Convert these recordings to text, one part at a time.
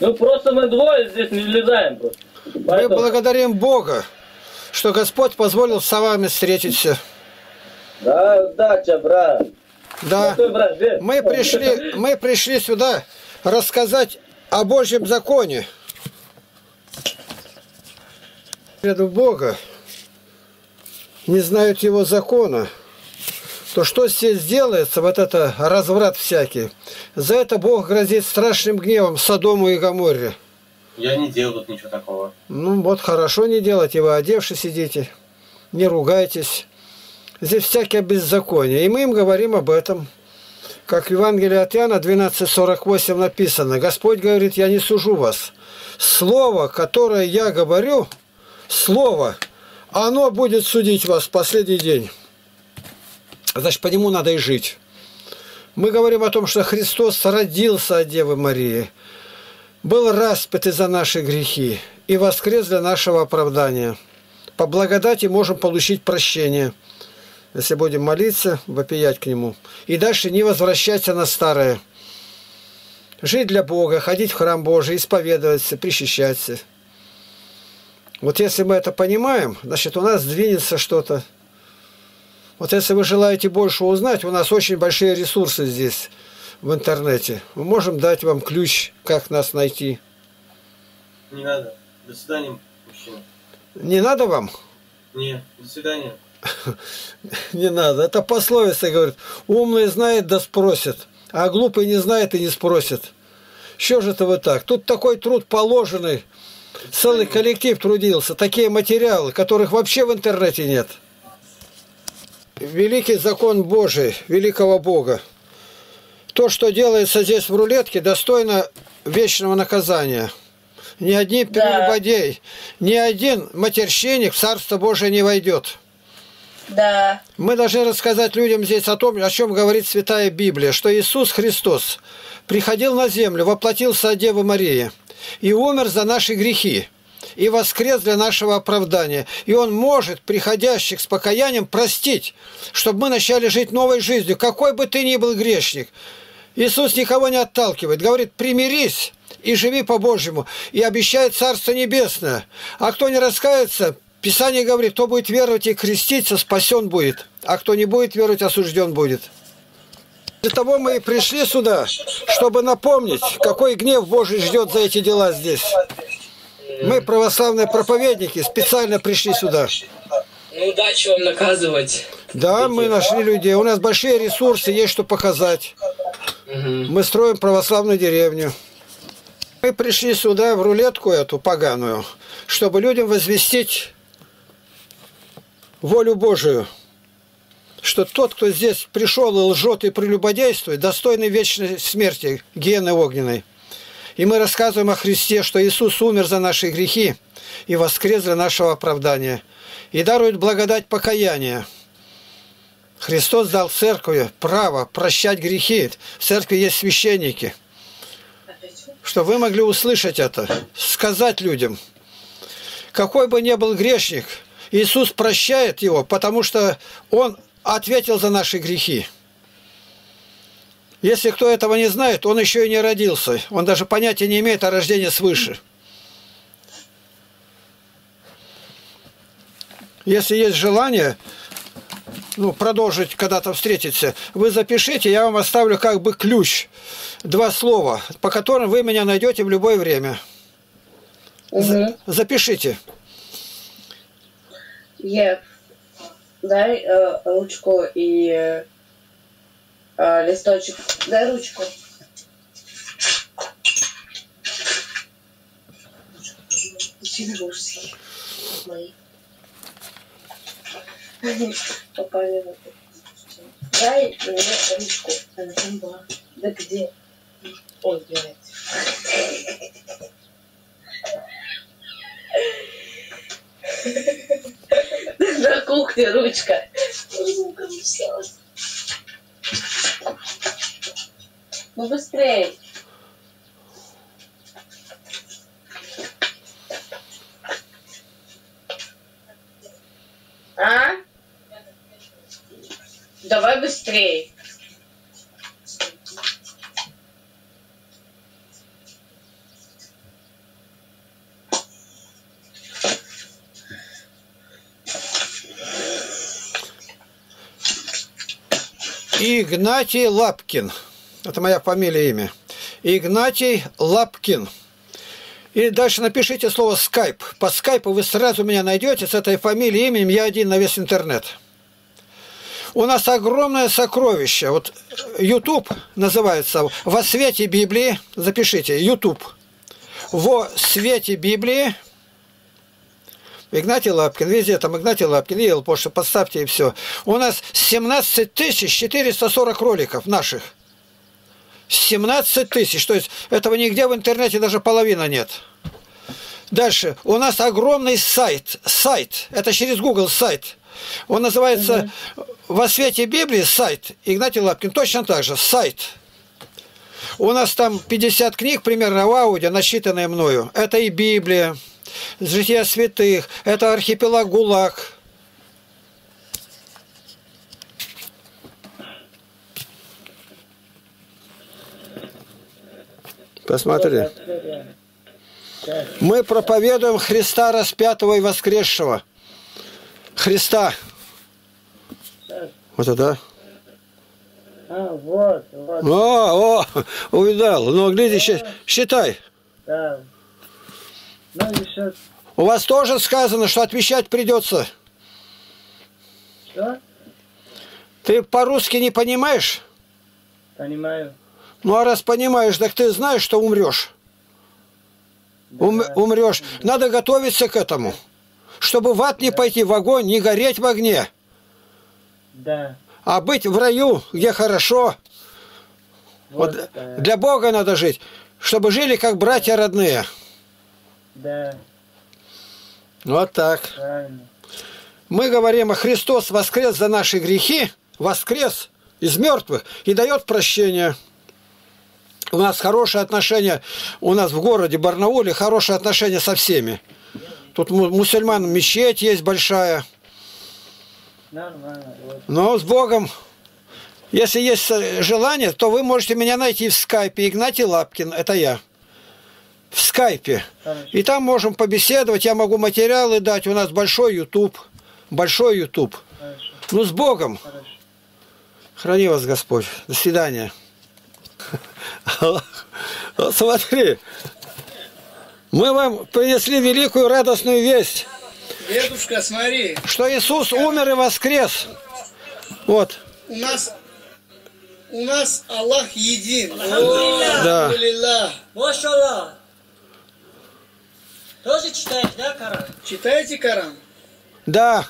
Ну просто мы двое здесь не влезаем просто. Мы Поэтому- благодарим Бога, что Господь позволил с вами встретиться. Да, удача, брат. Да. Мы пришли, мы пришли сюда рассказать о Божьем законе. Преду Бога не знают его закона, то что здесь делается, вот это разврат всякий, за это Бог грозит страшным гневом Содому и Гоморре. Я не делал тут ничего такого. Ну вот хорошо не делайте, вы одевши сидите, не ругайтесь. Здесь всякое беззаконие, и мы им говорим об этом. Как в Евангелии от Иоанна 12.48 написано, Господь говорит, я не сужу вас. Слово, которое я говорю, слово, оно будет судить вас в последний день. Значит, по нему надо и жить. Мы говорим о том, что Христос родился от Девы Марии, был распят за наши грехи и воскрес для нашего оправдания. По благодати можем получить прощение, если будем молиться, вопиять к Нему. И дальше не возвращаться на старое. Жить для Бога, ходить в храм Божий, исповедоваться, причащаться. Вот если мы это понимаем, значит, у нас двинется что-то. Вот если вы желаете больше узнать, у нас очень большие ресурсы здесь, в интернете. Мы можем дать вам ключ, как нас найти. Не надо. До свидания, мужчина. Не надо вам? Не, до свидания. Не надо. Это пословица, говорит, умный знает, да спросит, а глупый не знает и не спросит. Что же это вы так? Тут такой труд положенный, целый коллектив трудился, такие материалы, которых вообще в интернете нет. Великий закон Божий, великого Бога. То, что делается здесь в рулетке, достойно вечного наказания. Ни один Да. прелюбодей, ни один матерщинник в Царство Божие не войдет. Да. Мы должны рассказать людям здесь о том, о чем говорит Святая Библия, что Иисус Христос приходил на землю, воплотился от Девы Марии и умер за наши грехи, и воскрес для нашего оправдания. И Он может приходящих с покаянием простить, чтобы мы начали жить новой жизнью, какой бы ты ни был грешник. Иисус никого не отталкивает, говорит, примирись и живи по-божьему, и обещает Царство Небесное. А кто не раскается, Писание говорит, кто будет веровать и креститься, спасен будет, а кто не будет веровать, осужден будет. Для того мы и пришли сюда, чтобы напомнить, какой гнев Божий ждет за эти дела здесь. Мы, православные проповедники, специально пришли сюда. Ну, удачи вам наказывать. Да, мы нашли людей, у нас большие ресурсы, есть что показать. Мгм. Мы строим православную деревню. Мы пришли сюда, в рулетку эту поганую, чтобы людям возвестить волю Божию, что тот, кто здесь пришел и лжет и прелюбодействует, достойный вечной смерти, гены огненной. И мы рассказываем о Христе, что Иисус умер за наши грехи и воскрес для нашего оправдания, и дарует благодать покаяния. Христос дал церкви право прощать грехи. В церкви есть священники. Что вы могли услышать это, сказать людям. Какой бы ни был грешник, Иисус прощает его, потому что Он ответил за наши грехи. Если кто этого не знает, он еще и не родился. Он даже понятия не имеет о рождении свыше. Если есть желание, ну, продолжить когда-то встретиться, вы запишите, я вам оставлю как бы ключ, два слова, по которым вы меня найдете в любое время. Угу. Запишите. Ев, дай э, ручку и э, листочек. Дай ручку. Сильвурский. Мои. Попали в это. Дай мне ручку. Она там была. Да где? Ой, блядь. На кухне ручка. Ну! А? Давай быстрей. Игнатий Лапкин. Это моя фамилия, имя. Игнатий Лапкин. И дальше напишите слово скайп. По скайпу вы сразу меня найдете с этой фамилией, именем. Я один на весь интернет. У нас огромное сокровище. Вот YouTube называется «Во свете Библии». Запишите, YouTube. «Во свете Библии». Игнатий Лапкин, везде там Игнатий Лапкин, ел, потому подставьте и все. У нас 17 тысяч 440 роликов наших. 17 тысяч, то есть этого нигде в интернете даже половина нет. Дальше, у нас огромный сайт, сайт, это через Google сайт. Он называется «Во свете Библии» сайт, Игнатий Лапкин, точно так же, сайт. У нас там 50 книг примерно в аудио, насчитанные мною. Это и Библия, жития святых, это архипелаг ГУЛАГ. Посмотри. Мы проповедуем Христа распятого и воскресшего. Христа. Вот это. А, вот, вот, О, о, увидал. Ну, гляди, считай. да. Ну, еще У вас тоже сказано, что отвечать придется. что? Ты по-русски не понимаешь? Понимаю. Ну, а раз понимаешь, так ты знаешь, что умрешь. Ум- умрешь. Надо готовиться к этому. Чтобы в ад не пойти, в огонь, не гореть в огне, Да. а быть в раю, где хорошо. Вот Вот, да. для Бога надо жить, чтобы жили как братья родные. Да, Вот так. правильно. Мы говорим, а Христос воскрес за наши грехи, воскрес из мертвых и дает прощение. У нас хорошие отношения, у нас в городе Барнауле хорошие отношения со всеми. Тут му- мусульман мечеть есть большая. Но с Богом, если есть желание, то вы можете меня найти в скайпе. Игнатий Лапкин, это я. В скайпе. И там можем побеседовать, я могу материалы дать. У нас большой YouTube. Большой YouTube. Ну, с Богом. Храни вас Господь. До свидания. Смотри. Мы вам принесли великую радостную весть, Дедушка, смотри, что Иисус умер и воскрес. Вот. у нас у нас Аллах един. Да. Аллах. Машаллах. Тоже читаете, да, Коран? Читайте Коран. Да.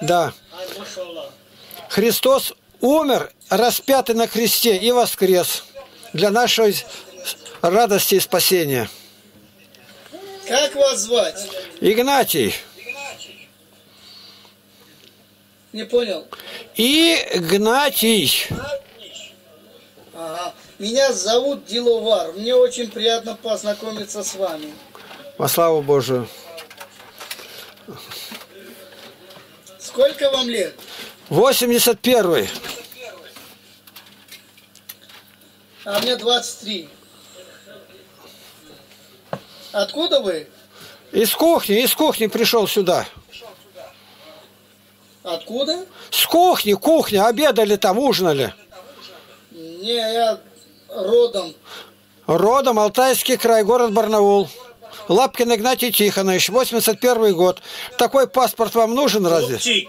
Да. Христос умер, распятый на кресте и воскрес для нашей радости и спасения. Как вас звать? Игнатий. Не понял. Игнатий. Ага. Меня зовут Диловар. Мне очень приятно познакомиться с вами. Во славу Божию. Сколько вам лет? 81 А мне 23. Откуда вы? Из кухни, из кухни пришел сюда. Откуда? С кухни, кухня, обедали там, ужинали. Не, я родом. Родом Алтайский край, город Барнаул. Лапкин Игнатий Тихонович, 81 год. Такой паспорт вам нужен разве?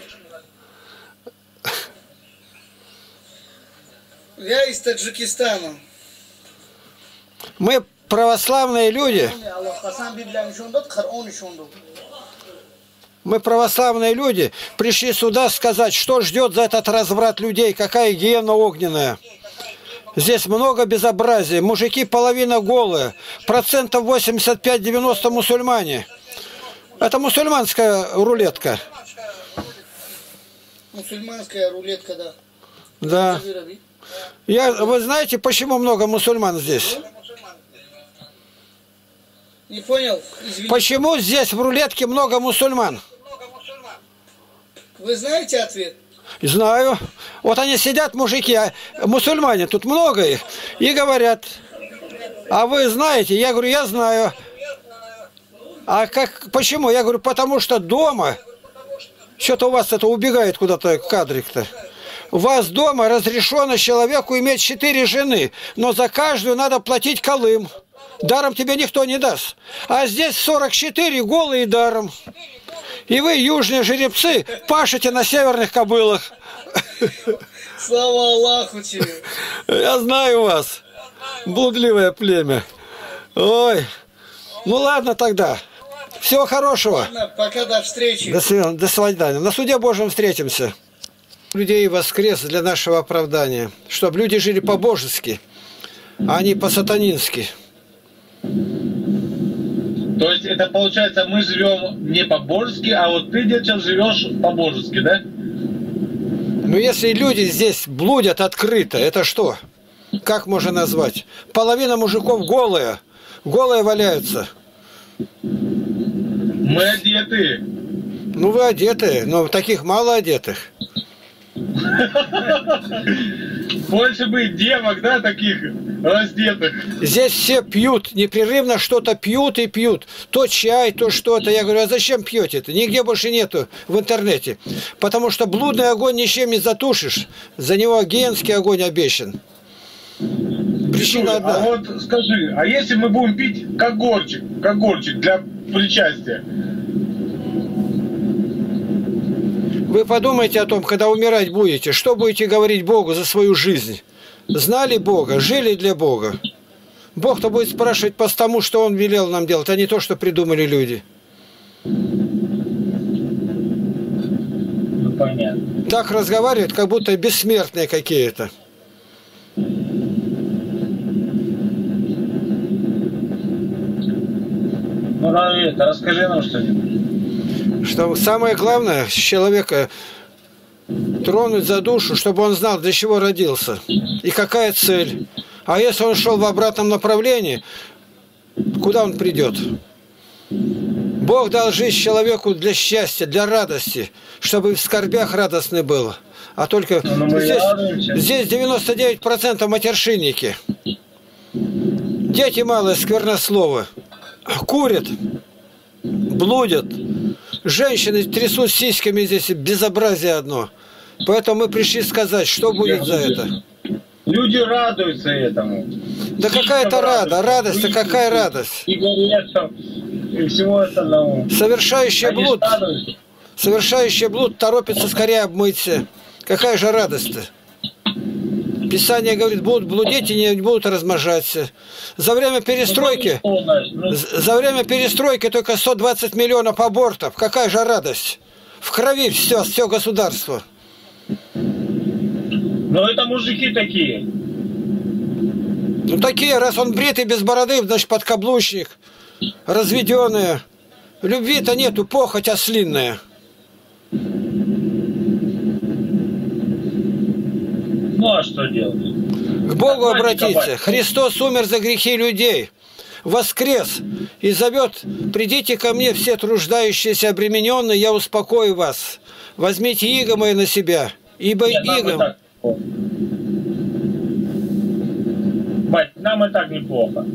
Я из Таджикистана. Мы православные люди, мы православные люди, пришли сюда сказать, что ждет за этот разврат людей, какая гиена огненная. Здесь много безобразия, мужики половина голые, процентов 85-90 мусульмане. Это мусульманская рулетка. Мусульманская рулетка, да. Да. Я, вы знаете, почему много мусульман здесь? Не понял? Извините. Почему здесь в рулетке много мусульман? Вы знаете ответ? Знаю. Вот они сидят, мужики, а мусульмане, тут много их, и говорят, а вы знаете? Я говорю, я знаю. А как, почему? Я говорю, потому что дома, что-то у вас это убегает куда-то кадрик-то. У вас дома разрешено человеку иметь четыре жены, но за каждую надо платить колым. Даром тебе никто не даст. А здесь 44 голые даром. И вы, южные жеребцы, пашете на северных кобылах. Слава Аллаху тебе. Я знаю вас, блудливое племя. Ой, ну ладно тогда. Всего хорошего. Ладно, Пока до встречи. До свидания. До свидания. На суде Божьем встретимся. Людей воскрес для нашего оправдания, чтобы люди жили по-божески, а не по-сатанински. То есть это получается, мы живем не по-божески, а вот ты, сейчас живешь по-божески, да? Но если люди здесь блудят открыто, это что? Как можно назвать? Половина мужиков голая, голые валяются. Мы одеты. Ну вы одетые, но таких мало одетых. Больше бы девок, да, таких раздетых. Здесь все пьют, непрерывно что-то пьют и пьют. То чай, то что-то. Я говорю, а зачем пьете это? Нигде больше нету в интернете. Потому что блудный огонь ничем не затушишь. За него генский огонь обещан. Причина А одна. вот скажи, а если мы будем пить как горчик, как горчик для причастия? Вы подумайте о том, когда умирать будете, что будете говорить Богу за свою жизнь. Знали Бога, жили для Бога. Бог-то будет спрашивать по тому, что Он велел нам делать, а не то, что придумали люди. Ну, понятно. Так разговаривают, как будто бессмертные какие-то. Ну, это, расскажи нам что-нибудь. Что самое главное человека тронуть за душу, чтобы он знал, для чего родился и какая цель. А если он шел в обратном направлении, куда он придет? Бог дал жизнь человеку для счастья, для радости, чтобы в скорбях радостно было. А только Ну, здесь, здесь 99% матершинники. Дети малые, сквернословы. Курят, блудят. Женщины трясут сиськами здесь, безобразие одно. Поэтому мы пришли сказать, что будет за это. Люди радуются этому. Да какая-то рада, радость-то какая радость. И горецам, и всего остального. Совершающий блуд, совершающий блуд торопится скорее обмыться. Какая же радость-то? Писание говорит, будут блудеть и не будут размножаться. За время перестройки, Ну, ну, за время перестройки только 120 миллионов абортов. Какая же радость? В крови все, все государство. Но это мужики такие. Ну такие, раз он бритый без бороды, значит подкаблучник, разведенные. Любви-то нету, похоть ослинная. Ну а что делать? К Богу Нормально обратиться. копать. Христос умер за грехи людей. Воскрес и зовет, придите ко мне все труждающиеся обремененные, я успокою вас. Возьмите иго мое на себя, ибо Нет, иго... Бать, нам и так неплохо.